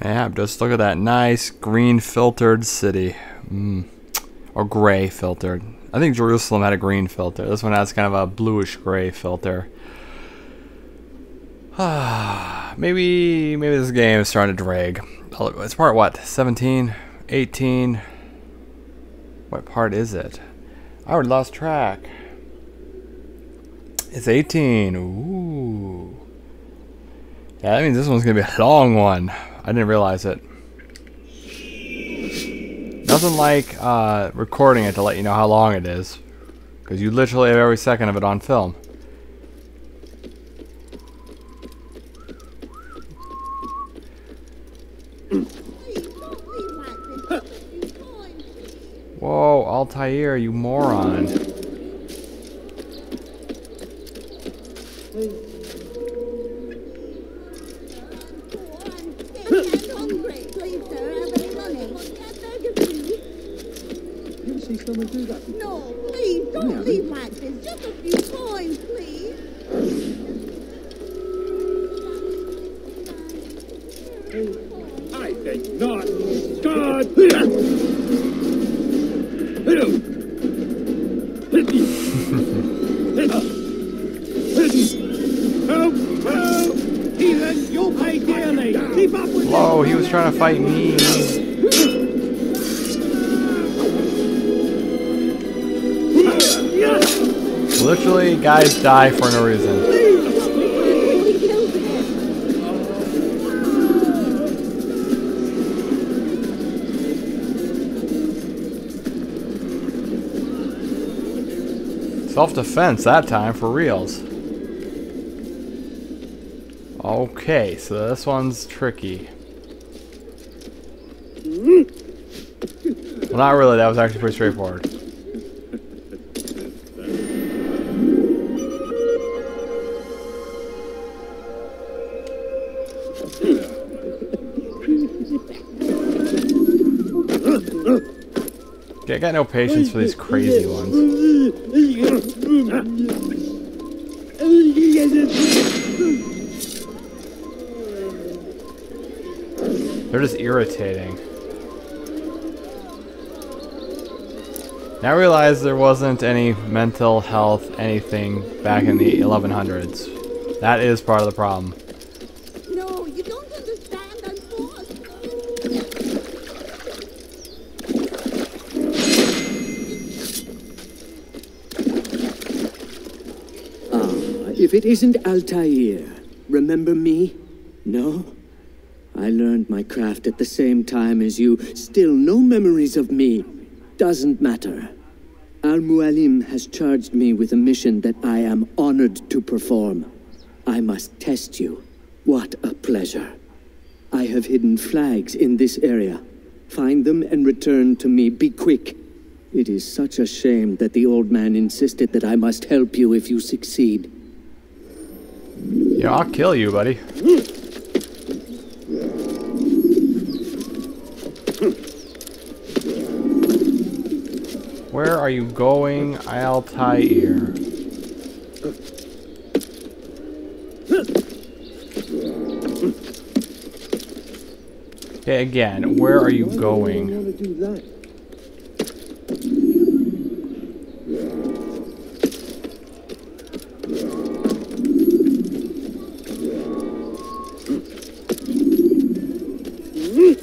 Yeah, just look at that nice green filtered city. Mm. Or gray filtered. I think Jerusalem had a green filter. This one has kind of a bluish gray filter. maybe maybe this game is starting to drag. It's part what? 17? 18? What part is it? I already lost track. It's 18. Ooh. Yeah, that means this one's going to be a long one. I didn't realize it. Nothing like uh, recording it to let you know how long it is. Because you literally have every second of it on film. Whoa, Altair, you moron. someone do that? No, please, don't yeah. leave like this. Just a few coins, please. I think not. God! Whoa, he was trying to fight me. Literally, guys die for no reason. Self-defense that time, for reals. Okay, so this one's tricky. Well, not really, that was actually pretty straightforward. Okay, I got no patience for these crazy ones. They're just irritating. Now I realize there wasn't any mental health anything back in the 1100s. That is part of the problem. If it isn't Altair, remember me? No? I learned my craft at the same time as you. Still no memories of me. Doesn't matter. Al-Mualim has charged me with a mission that I am honored to perform. I must test you. What a pleasure. I have hidden flags in this area. Find them and return to me. Be quick. It is such a shame that the old man insisted that I must help you if you succeed. Yeah, I'll kill you, buddy. Where are you going, Altair? Okay, again, where are you going?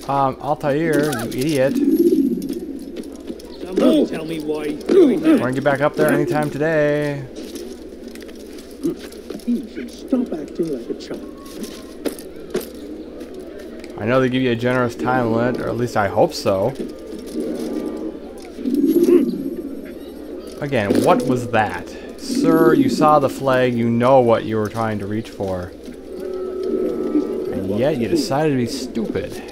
Um, Altair, you idiot. Someone tell me why We're gonna get back up there anytime today. You should stop acting like a child. I know they give you a generous time limit, or at least I hope so. Again, what was that? Sir, you saw the flag, you know what you were trying to reach for. And yet you decided to be stupid.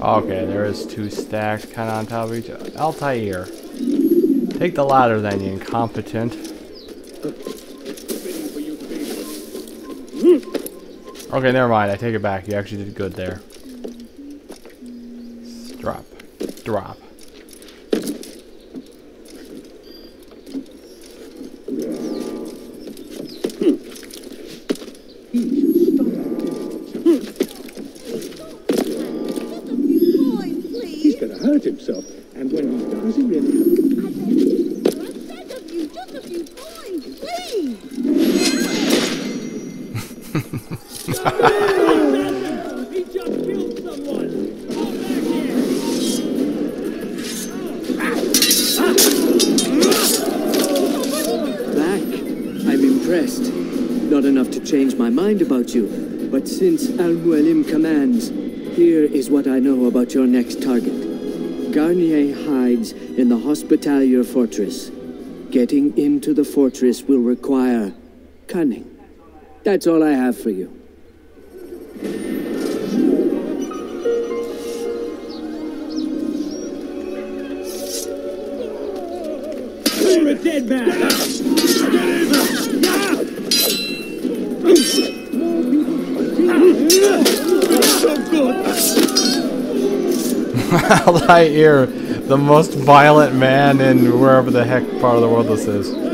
Okay, there is two stacks kind of on top of each other. Altair. Take the ladder then, you incompetent. Okay, never mind. I take it back. You actually did good there. Drop. Drop. Your next target. Garnier hides in the Hospitalier Fortress. Getting into the fortress will require cunning. That's all I have for you. You're a dead man! Altair, the most violent man in wherever the heck part of the world this is.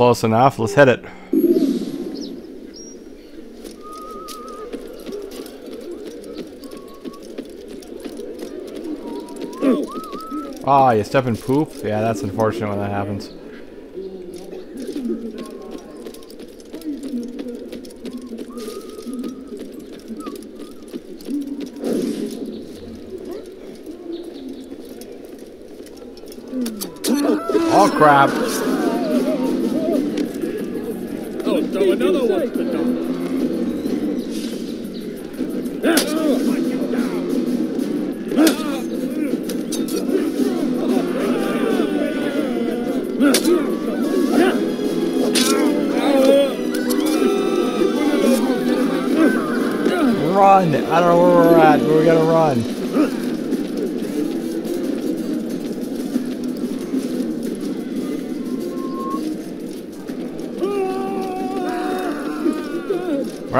Close enough. Let's hit it. Oh, you step in poop? Yeah, that's unfortunate when that happens. Oh crap! So another one's the. Run! I don't know where we're at, but we gotta run.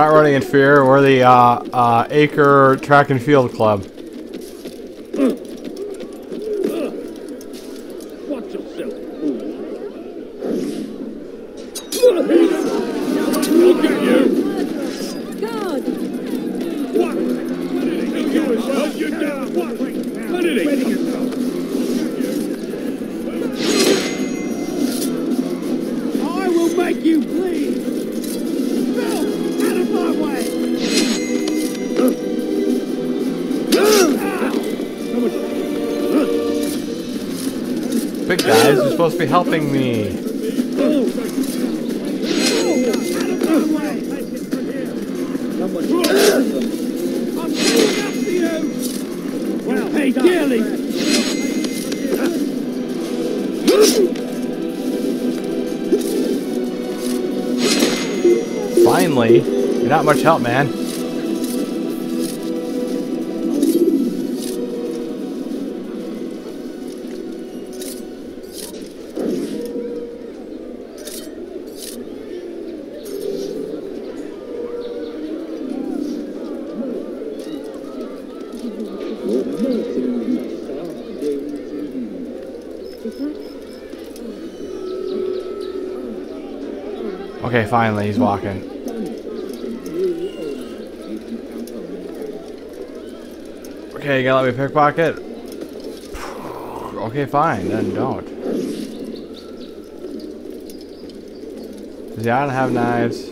Not running in fear. We're the uh, uh, Acre Track and Field Club. Guys, you're supposed to be helping me. Well, pay dearly! Finally, you're not much help, man. Okay, finally, he's walking. Okay, you gonna let me pickpocket? Okay, fine, then don't. See, I don't have knives.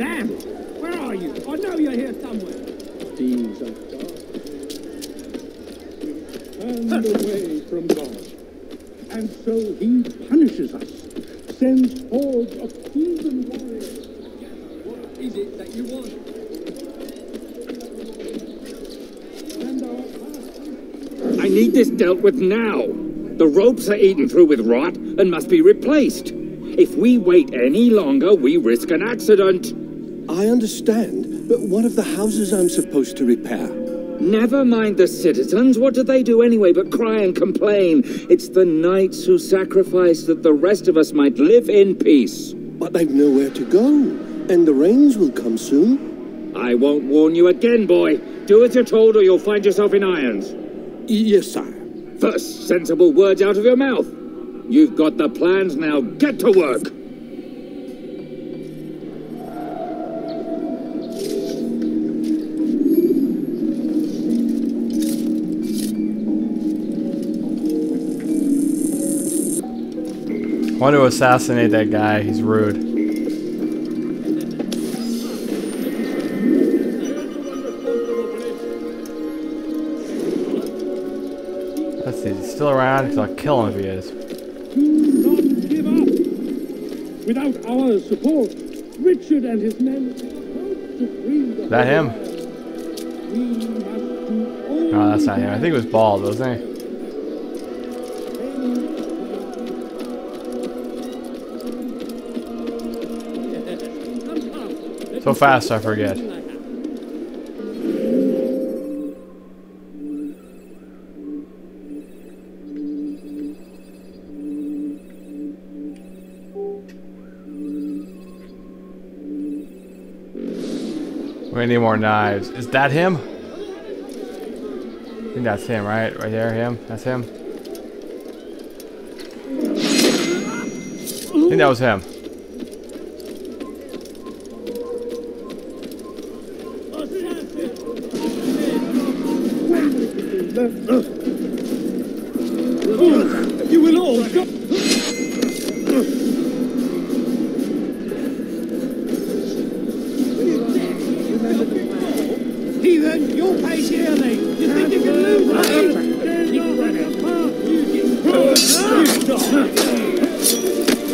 Damn! Where are you? I know you're here somewhere. These are dark and away from God. And so he punishes us, sends hordes of heathen warriors. What is it that you want? I need this dealt with now. The ropes are eaten through with rot and must be replaced. If we wait any longer, we risk an accident. I understand, but what of the houses I'm supposed to repair? Never mind the citizens. What do they do anyway but cry and complain? It's the knights who sacrifice that the rest of us might live in peace. But they've nowhere to go, and the rains will come soon. I won't warn you again, boy. Do as you're told or you'll find yourself in irons. Yes, sire. First, sensible words out of your mouth. You've got the plans now. Get to work. Want to assassinate that guy. He's rude. Let's see. He's still around? Because I'll kill him if he is. Do not give up. Without our support, Richard and his men Is that him? No, that's not him. I think it was Bald, wasn't he? So fast, I forget. We need more knives. Is that him? I think that's him, right? Right there, him. That's him. I think that was him. You will all go. Heathen, your pace. You think you can lose, mate?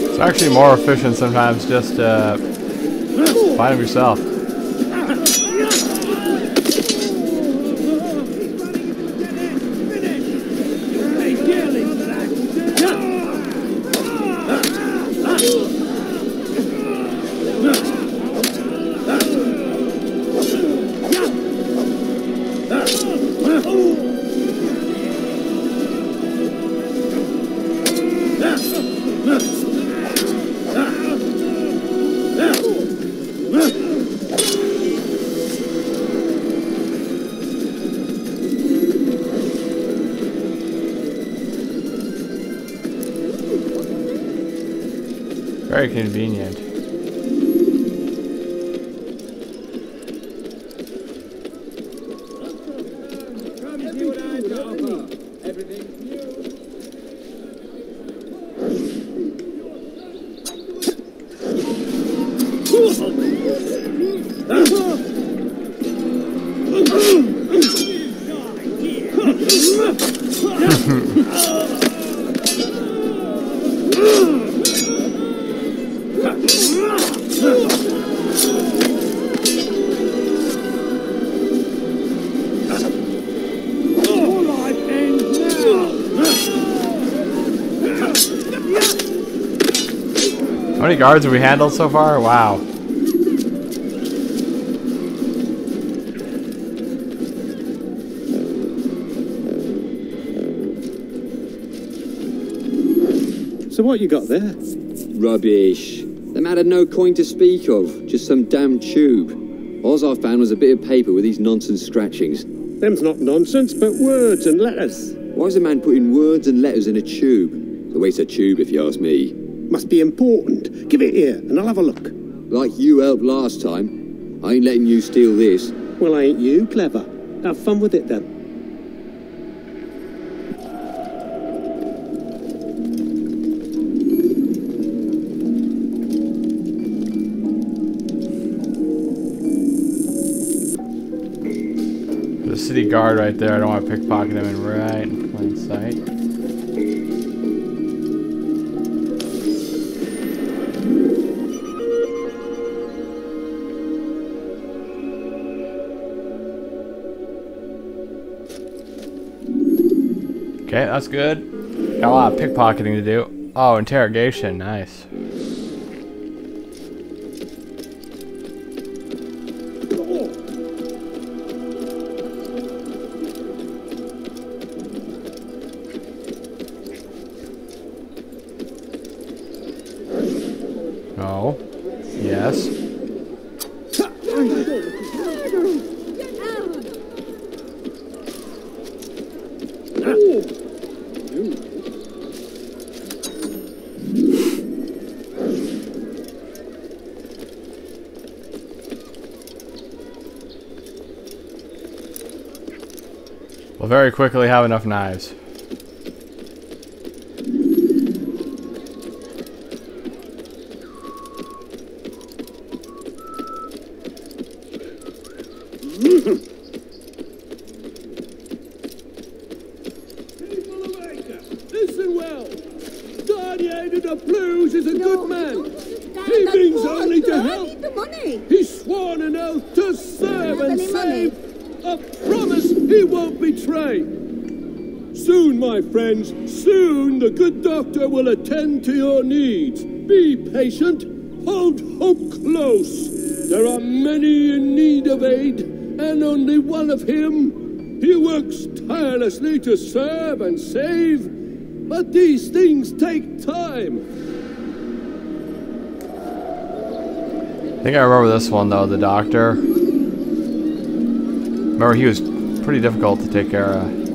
It's actually more efficient sometimes just uh, fight him yourself. Very convenient. Many guards have we handled so far? Wow. So what you got there? Rubbish. The man had no coin to speak of, just some damn tube. All I found was a bit of paper with these nonsense scratchings. Them's not nonsense, but words and letters. Why is a man putting words and letters in a tube? It's a waste of tube, if you ask me. Must be important. Give it here, and I'll have a look. Like you helped last time. I ain't letting you steal this. Well, ain't you clever? Have fun with it then. The city guard right there. I don't want to pickpocket him in right in plain sight. Okay, that's good. Got a lot of pickpocketing to do. Oh, interrogation. Nice. No. Yes. We'll very quickly have enough knives. People of Acre, listen well. Garnier de Naplouse is a good man. He means only to I help. need the money. He's sworn an oath to serve Have and any money? save. A promise he won't betray. Soon, my friends, soon the good doctor will attend to your needs. Be patient. Hold hope close. There are many in need of aid, and only one of him. He works tirelessly to serve and save, but these things take time. I think I remember this one though, the doctor. Remember he was pretty difficult to take care of.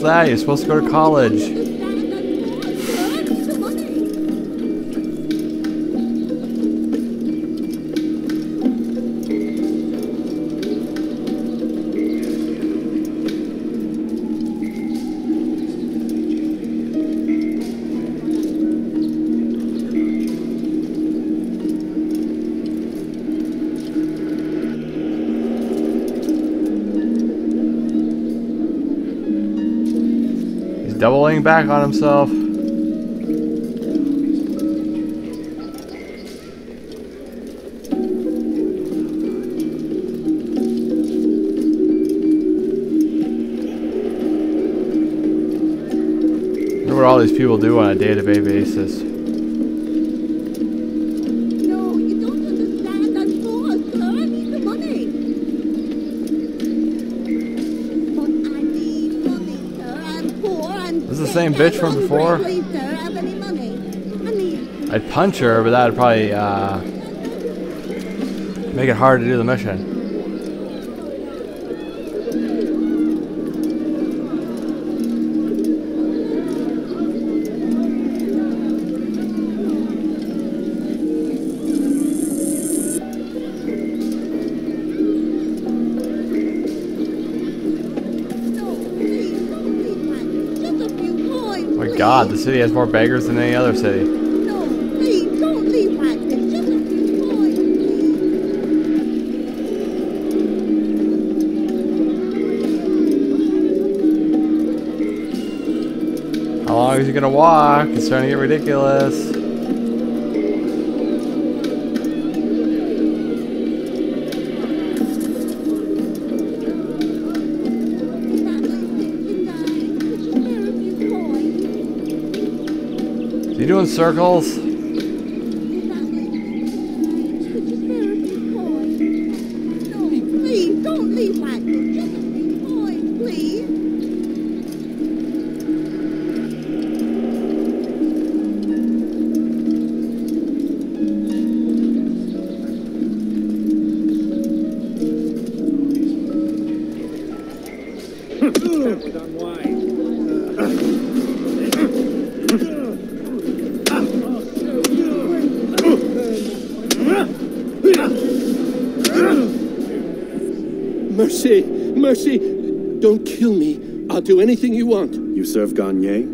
That? You're supposed to go to college. Back on himself. Look what all these people do on a day-to-day basis. Same bitch from before? I'd punch her, but that would probably uh, make it hard to do the mission. God, the city has more beggars than any other city. How long is he gonna walk? It's starting to get ridiculous. He doing circles? Do anything you want. You serve Garnier?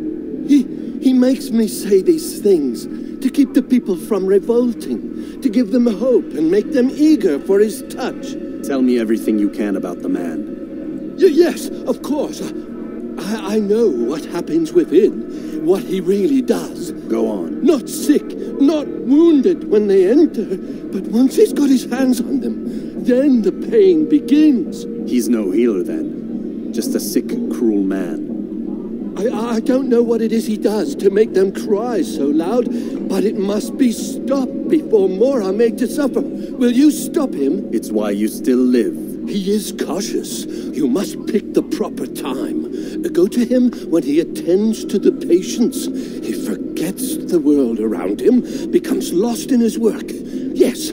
He, he makes me say these things to keep the people from revolting, to give them hope and make them eager for his touch. Tell me everything you can about the man. Y- yes, of course. I, I know what happens within, what he really does. Go on. Not sick, not wounded when they enter, but once he's got his hands on them, then the pain begins. He's no healer then. Just a sick, cruel man. I, I don't know what it is he does to make them cry so loud, but it must be stopped before more are made to suffer. Will you stop him? It's why you still live. He is cautious. You must pick the proper time. Go to him when he attends to the patients. He forgets the world around him, becomes lost in his work. Yes,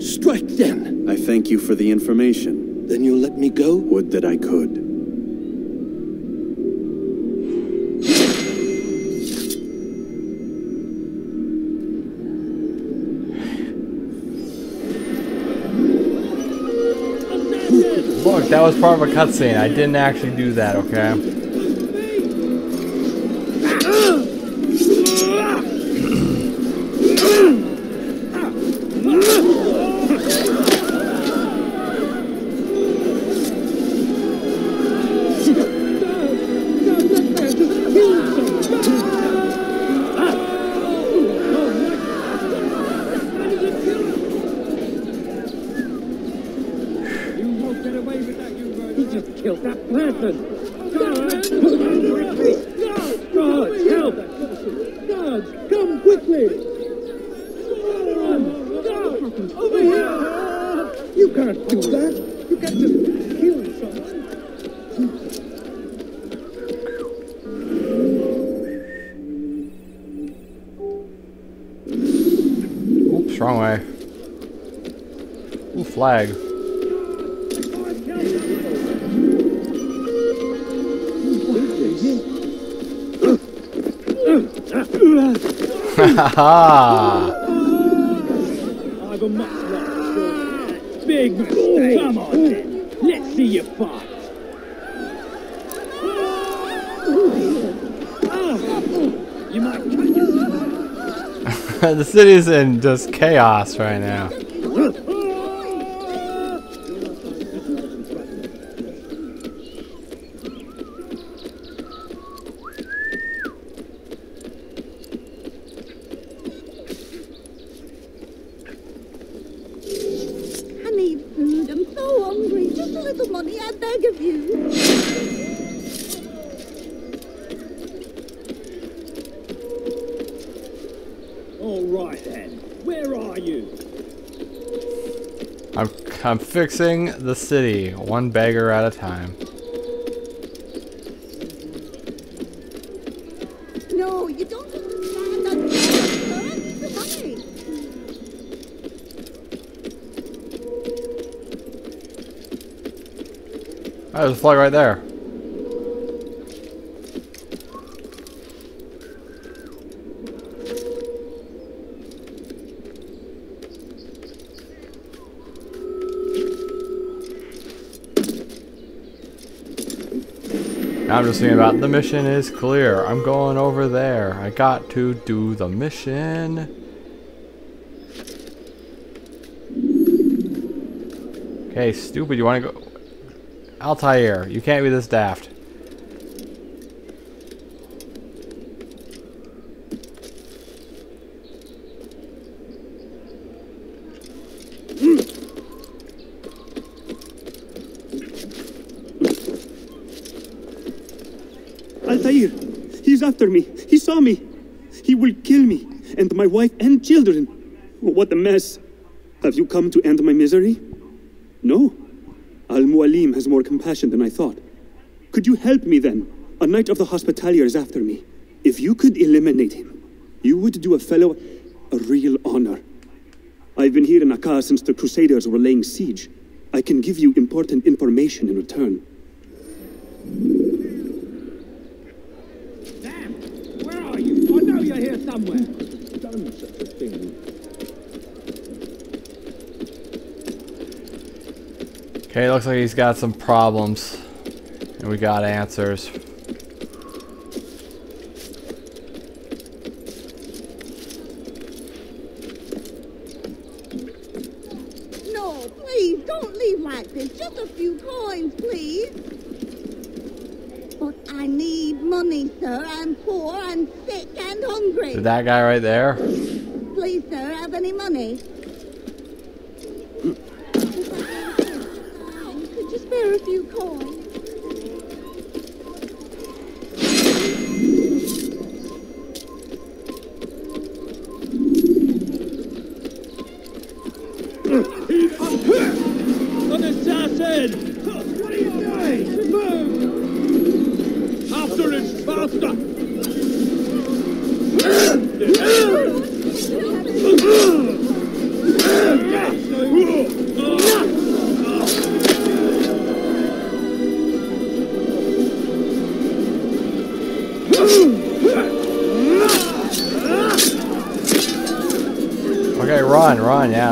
strike then. I thank you for the information. Then you'll let me go? Would that I could. That was part of a cutscene. I didn't actually do that, okay? Killed that person. Guards, help! Guards, come quickly! Guards, over here! You can't do that. You can't just kill someone. Oops, wrong way. Ooh, flag. I've a much story. Big mistake. Come on, then. Let's see you fight. The city's in just chaos right now. I need food. I'm so hungry. Just a little money, I beg of you. All right, then. Where are you? I'm I'm fixing the city one beggar at a time. No, you don't understand. I'm sir. I need the money. Oh, there's a flag right there. I'm just thinking about the mission is clear. I'm going over there. I got to do the mission. Okay, stupid, you wanna go Altair, you can't be this daft. Altair, he's after me. He saw me. He will kill me, and my wife and children. What a mess. Have you come to end my misery? No. More compassion than I thought. Could you help me then? A knight of the Hospitalier is after me. If you could eliminate him, you would do a fellow a real honor. I've been here in Acre since the Crusaders were laying siege. I can give you important information in return. Sam, where are you? I know you're here somewhere. Done such a thing. Okay, looks like he's got some problems. And we got answers. No, please, don't leave like this. Just a few coins, please. But I need money, sir. I'm poor, I'm sick and hungry. That guy right there? Please, sir, have any money? Could you spare a few coins?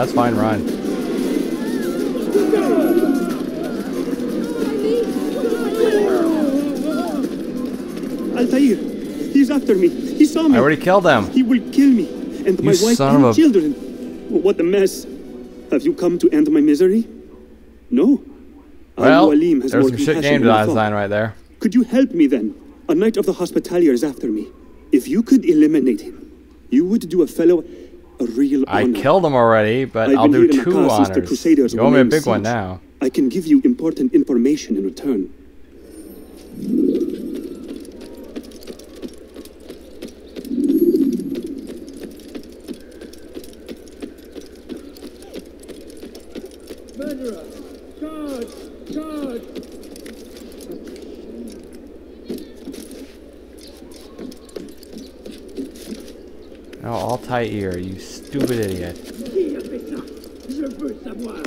That's fine, run. Altair, he's after me. He saw me. I already killed them. He will kill me and my wife and a- children. What a mess. Have you come to end my misery? No. Well, there's more some shit game than I thought. design right there. Could you help me then? A knight of the Hospitalier is after me. If you could eliminate him, you would do a fellow a real I honor. killed them already, but I've I'll do two since the honors. Crusaders You owe me a big one now. I can give you important information in return. Murderer! Guard! Guard! Oh, all tight ear, you stupid idiot. Qui a fait ça Je veux savoir!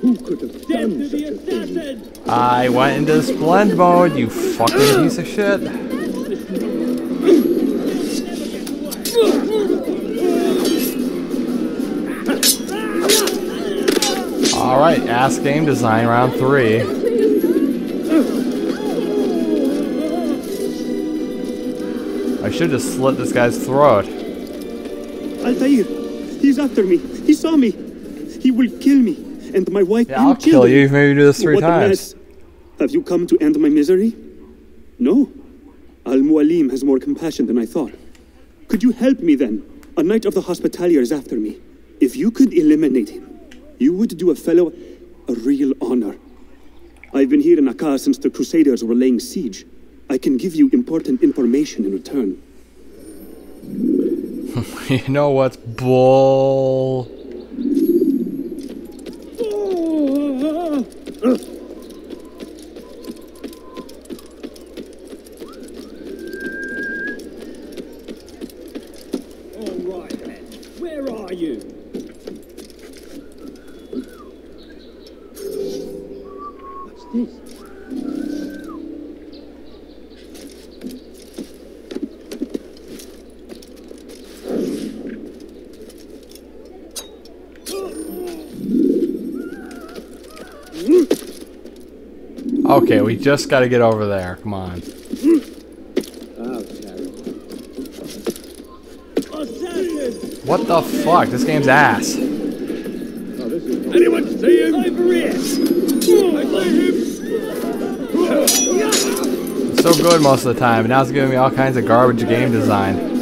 Who could have Death done to such the a thing? assassin! I went into splend mode, you fucking piece of shit. Alright, ass game design round three. I should have slit this guy's throat. Altair, he's after me. He saw me. He will kill me and my wife Yeah, I'll kill you if maybe you do this three what times. Mess. Have you come to end my misery? No. Al Mualim has more compassion than I thought. Could you help me then? A knight of the Hospitalier is after me. If you could eliminate him, you would do a fellow a real honor. I've been here in Acre since the Crusaders were laying siege. I can give you important information in return. you know what's bull? All right then. Where are you? What's this? Okay, we just gotta get over there. Come on. What the fuck? This game's ass. Anyone see him? It's so good most of the time, and now it's giving me all kinds of garbage game design.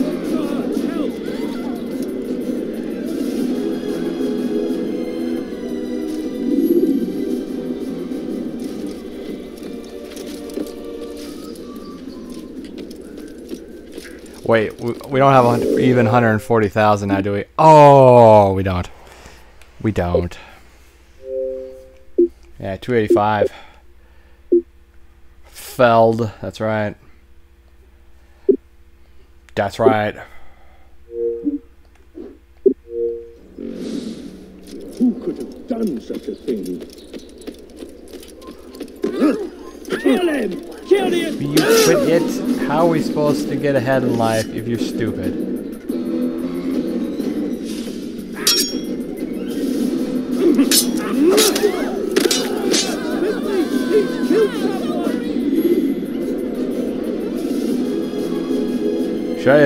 Wait, we, we don't have even 140,000 now, do we? Oh, we don't. We don't. Yeah, 285. Feld, that's right. That's right. Who could have done such a thing? Kill him! Kill him! You it. How are we supposed to get ahead in life if you're stupid?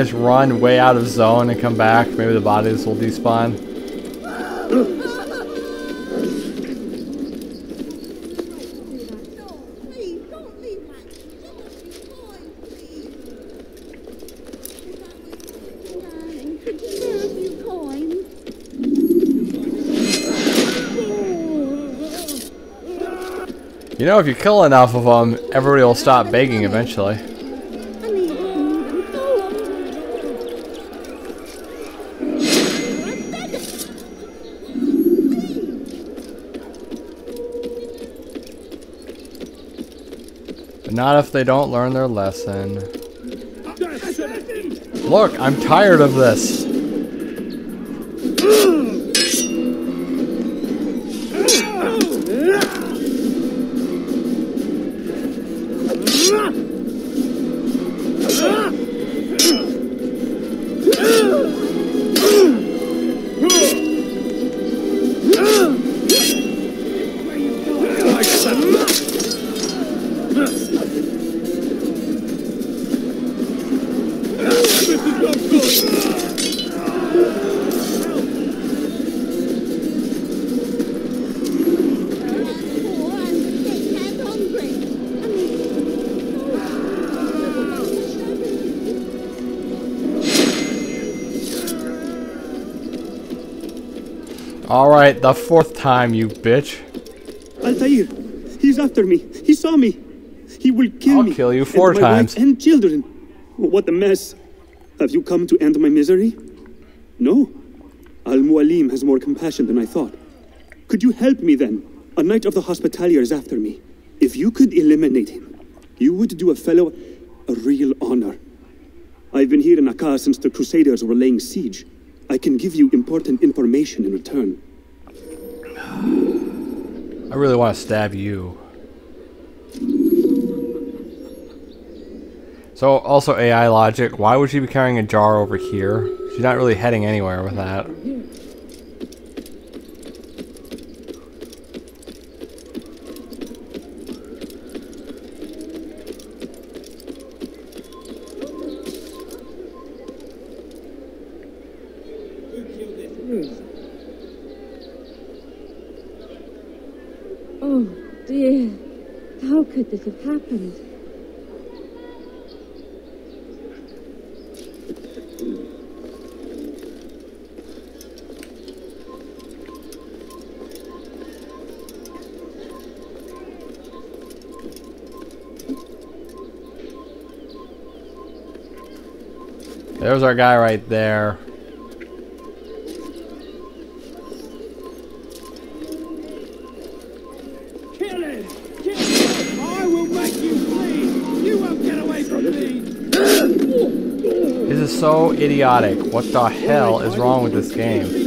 Just run way out of zone and come back? Maybe the bodies will despawn. You know, if you kill enough of them, everybody will stop begging eventually. Not if they don't learn their lesson. Look, I'm tired of this. Alright, the fourth time, you bitch. Altair, he's after me. He saw me. He will kill I'll me. kill you and four my times. wife and children. What a mess. Have you come to end my misery? No. Al Mualim has more compassion than I thought. Could you help me then? A knight of the Hospitalier is after me. If you could eliminate him, you would do a fellow a real honor. I've been here in Acre since the Crusaders were laying siege. I can give you important information in return. I really want to stab you. So, also AI logic. Why would she be carrying a jar over here? She's not really heading anywhere with that. Oh, dear. How could this have happened? There's our guy right there. Is so idiotic. What the hell is wrong with this game?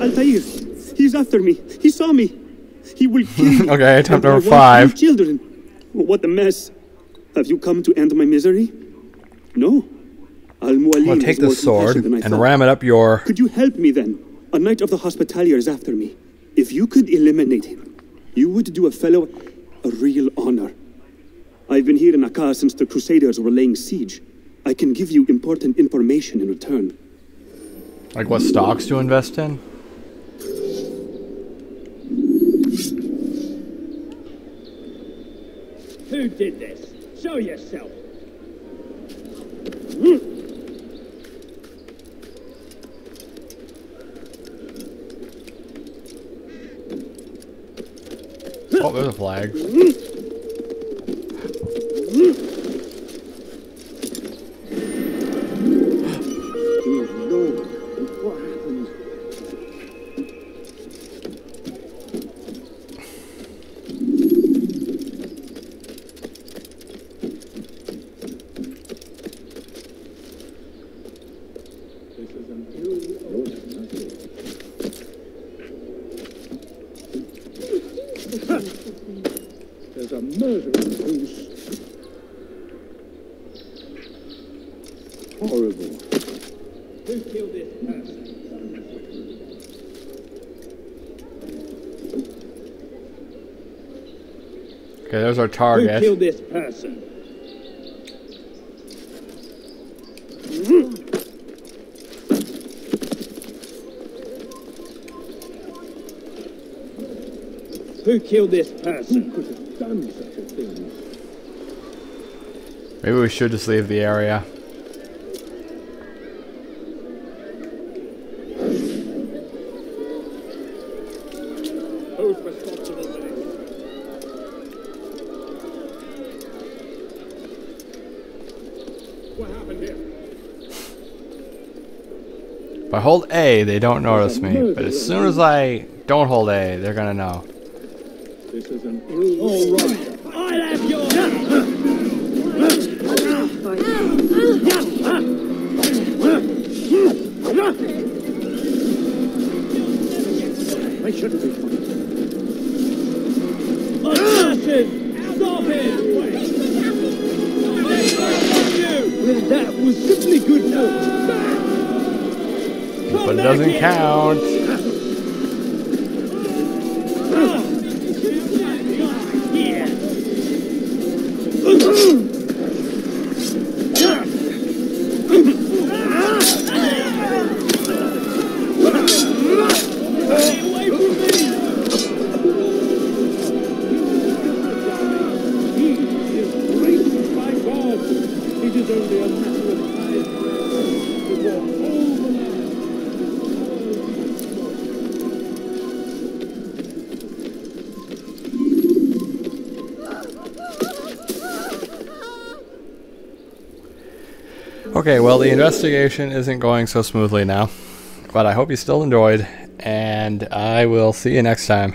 Altair. He's after me. He saw me. He will kill me. Okay, attempt number five. Children. What a mess. Have you come to end my misery? No. Al I'm Mualim gonna take this sword compassionate than I and thought. ram it up your. Could you help me then? A knight of the Hospitalier is after me. If you could eliminate him, you would do a fellow a real honor. I've been here in Acre since the Crusaders were laying siege. I can give you important information in return. Like what stocks to invest in? Who did this? Show yourself. Oh, there's a flag. There's a. Horrible. Who killed this person? Okay, there's our target. Who killed this person? Who killed this person? Who could have done such a thing? Maybe we should just leave the area. If I hold A, they don't notice me. But as soon as I don't hold A, they're gonna know. This is an. All right. But the investigation isn't going so smoothly now. But I hope you still enjoyed, and I will see you next time.